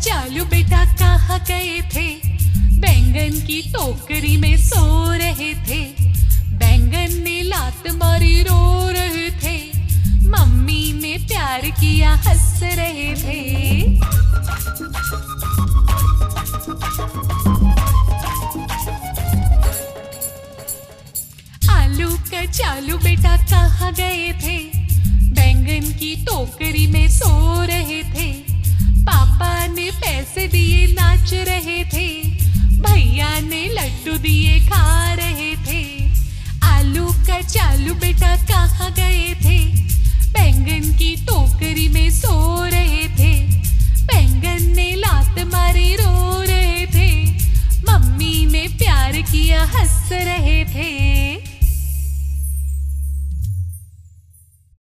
चालू बेटा कहाँ गए थे? बैंगन की टोकरी में सो रहे थे। बैंगन ने लात मारी रो रहे थे। मम्मी ने प्यार किया, हंस रहे थे। आलू का चालू बेटा कहाँ गए थे? बैंगन की टोकरी में सो रहे थे। दिए नाच रहे थे। भैया ने लड्डू दिए खा रहे थे। आलू का चालू बेटा कहाँ गए थे? बैंगन की टोकरी में सो रहे थे। बैंगन ने लात मारी रो रहे थे। मम्मी ने प्यार किया, हंस रहे थे